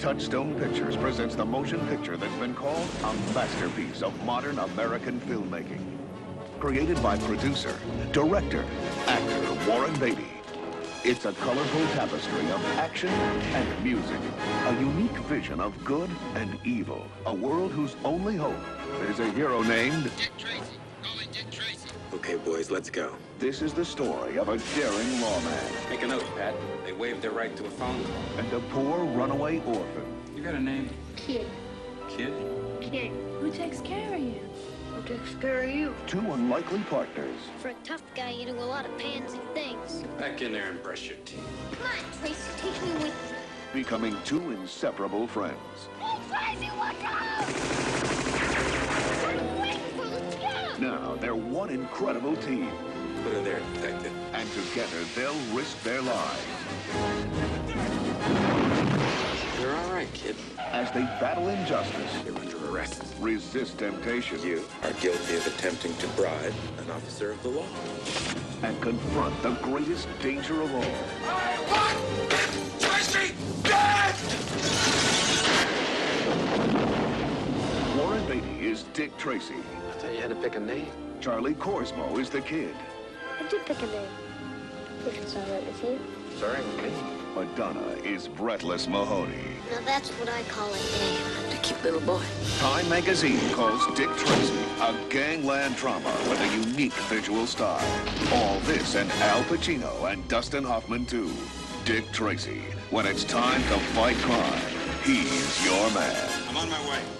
Touchstone Pictures presents the motion picture that's been called a masterpiece of modern American filmmaking. Created by producer, director, actor Warren Beatty. It's a colorful tapestry of action and music. A unique vision of good and evil. A world whose only hope is a hero named... Dick Tracy. Dick Tracy. Okay, boys, let's go. This is the story of a daring lawman Make a note, Pat. They waived their right to a phone call. and a poor runaway orphan. You got a name? Kid. Kid? Kid. Who takes care of you? Who takes care of you? Two unlikely partners For a tough guy, you do a lot of pansy things. Back in there and brush your teeth. Come on, Tracy, take me with you. becoming two inseparable friends. Hey, Tracy, look out! Wait, let's go! Now they're one incredible team, Put her there, detective. and together they'll risk their lives You're all right, kid. as they battle injustice, You're under arrest. resist temptation, You are guilty of attempting to bribe an officer of the law. and confront the greatest danger of all. Tracy! Dead! Warren Beatty is Dick Tracy. I thought you had to pick a name. Charlie Korsmo is the kid. I did pick a name. If it's all right with you. Sorry, me. Madonna is Breathless Mahoney. Now that's what I call a name. A cute little boy. Time magazine calls Dick Tracy a gangland drama with a unique visual style. All this and Al Pacino and Dustin Hoffman too. Dick Tracy. When it's time to fight crime, he's your man. I'm on my way.